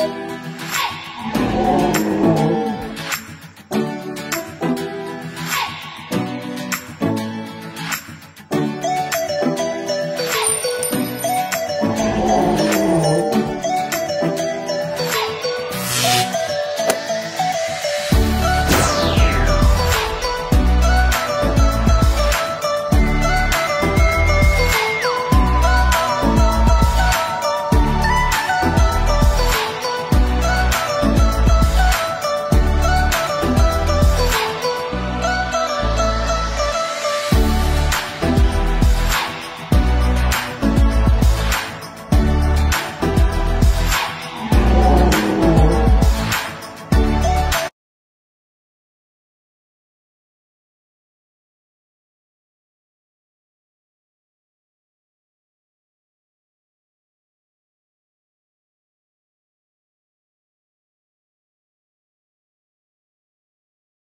you